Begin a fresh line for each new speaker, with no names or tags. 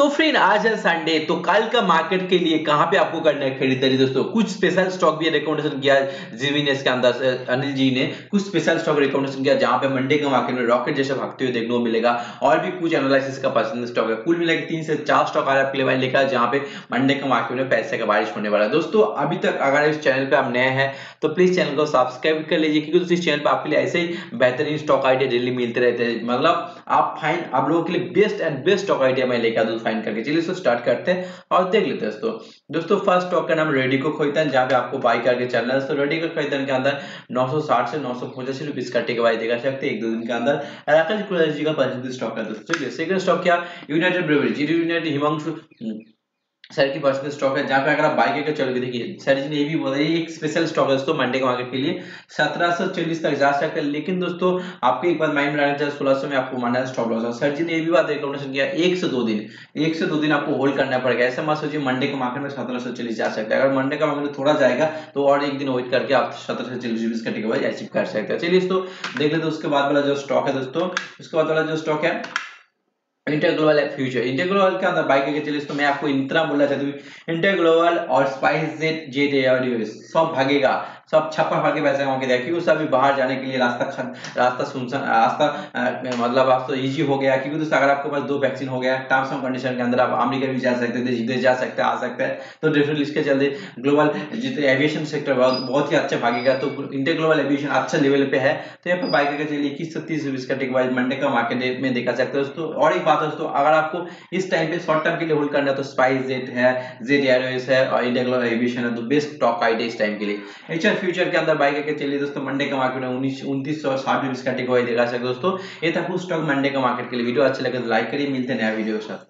तो फ्रेंड आज है संडे तो कल का मार्केट के लिए कहाँ पे आपको करना है खरीदारी दोस्तों? कुछ स्पेशल स्टॉक भी रिकमेंडेशन किया जीवीनेस के अंदर अनिल जी ने। कुछ स्पेशल स्टॉक रिकमेंडेशन किया जहाँ पे मंडे का मार्केट में रॉकेट जैसा भागते हुए देखने को मिलेगा। और भी कुछ एनालिसिस का पसंद स्टॉक है। कुल मिला तीन से चार स्टॉक आ रहा है आपके लिए लेकर जहाँ पे मंडे के मार्केट में पैसे का बारिश होने वाला है। दोस्तों, अभी तक अगर इस चैनल पर आप नए हैं तो प्लीज़ चैनल को सब्सक्राइब कर लीजिए, क्योंकि इस चैनल पे आपके लिए ऐसे ही बेहतरीन स्टॉक आइडिया डेली मिलते रहते हैं। मतलब आप फाइन आप लोगों के लिए best and best stock idea मैं लेकर फाइन करके। चलिए, इसको स्टार्ट करते हैं और देख लेते हैं दोस्तों। दोस्तों फ़र्स्ट स्टॉक का नाम रेडी को खरीदन जहाँ पे आपको बाई करके चलना है। तो रेडी को खरीदन के अंदर 960 से नौ सौ पचासी रुपीज़ का टेक बाई देखा सकते एक दो दिन के अंदर। राकेश कुलाजी का पंजीकृत स्टॉक है दोस्तों। सेकंड स्टॉक क्या? United Brewery United Himanshu sir की पर्सनल स्टॉक है, जहाँ पे अगर आप बाई करके चल के देखिए, सर जी ने ये भी बोला एक स्पेशल स्टॉक है दोस्तों मंडे के मार्केट के लिए। सत्रह सौ चालीस तक जा सकते हैं लेकिन दोस्तों, आपको एक बार माइंड में चाहिए, सोलह में आपको मानना स्टॉप लॉस सर जी ने ये भी बात रिकमेंडेशन किया, एक से दो दिन, एक से दो दिन आपको होल्ड करना पड़ेगा। ऐसा मत सोचिए मंडे के मार्केट में सत्रह सौ चालीस जा सकते हैं। अगर मंडे का मार्केट थोड़ा जाएगा तो और एक दिन वेट करके आप सत्रह सौ चालीस रुपीज़ का टिकट अचीव कर सकते हैं। चलिए दोस्तों, देख लेते उसके बाद वाला जो स्टॉक है दोस्तों, उसके बाद वाला जो स्टॉक है Inter Global future Inter Global के अंदर बाइक के चलिए तो मैं आपको इतना बोलना चाहती हूँ इंटरग्लोबल और स्पाइस जेट जेट सब भागेगा। सब छप्पा फाड़ के पैसे कमा के देखिए क्योंकि अभी बाहर जाने के लिए रास्ता रास्ता सुनसान रास्ता मतलब आप तो ईजी हो गया, क्योंकि दोस्तों अगर आपके पास दो वैक्सीन हो गया टर्म्स एंड कंडीशन के अंदर आप अमेरिका भी जा सकते थे, जिधर जा सकते, आ सकते हैं तो डेफिनेटली इसके चलते ग्लोबल जितने एविएशन सेक्टर बहुत बहुत ही अच्छा भागेगा तो इंटर ग्लोबल एविएशन अच्छा लेवल पे है तो यहाँ पर बाइक का चलिए, इक्कीस से तीस रुपीज़ का टिकट मंडे का मार्केट में देखा सकते हैं, दोस्तों, और एक बात दोस्तों, अगर आपको इस टाइम पे शॉर्ट टर्म के लिए होल्ड करना है तो स्पाइस जेट है जेट एयरवेज है, और इंडिया ग्लोबल एविएशन है तो बेस्ट टॉप आइडिया इस टाइम के लिए। फ्यूचर के अंदर बाय करके चलिए दोस्तों मंडे का मार्केट में उन्नीस, उन्तीस सौ साठ रुपीज़ का टिकवाई देगा दोस्तों। ये था कुछ स्टॉक मंडे का मार्केट के लिए वीडियो। अच्छा लगे तो लाइक करिए, मिलते हैं नया वीडियो के साथ।